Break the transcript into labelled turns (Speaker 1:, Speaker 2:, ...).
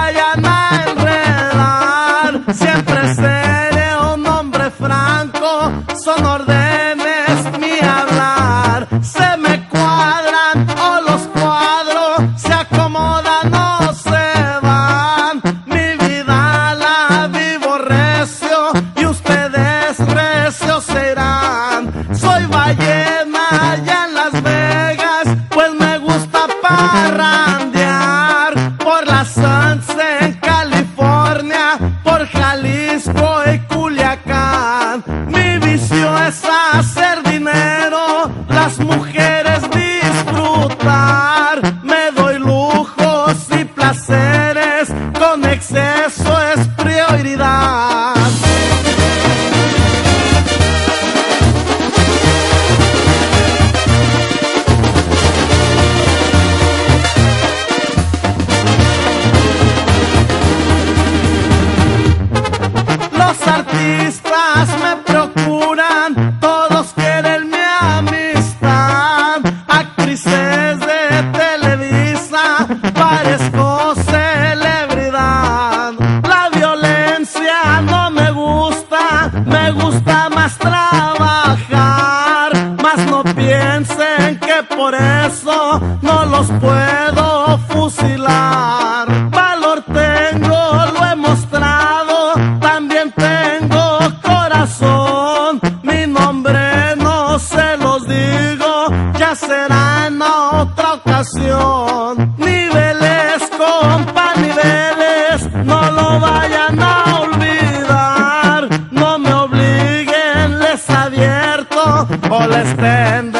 Speaker 1: vayan a enredar. Siempre seré un hombre franco, son órdenes mi hablar. Se me cuadran o los cuadro, se acomodan o se van. Mi vida la vivo recio y ustedes recios serán. Soy ballena allá en Las Vegas, pues me gusta parrandear por la sala. Mujeres disfrutar. Me doy lujos y placeres, con exceso es prioridad. Los artistas me por eso no los puedo fusilar. Valor tengo, lo he mostrado, también tengo corazón. Mi nombre no se los digo, ya será en otra ocasión. Niveles, compa, niveles, no lo vayan a olvidar. No me obliguen, les advierto o les tendré.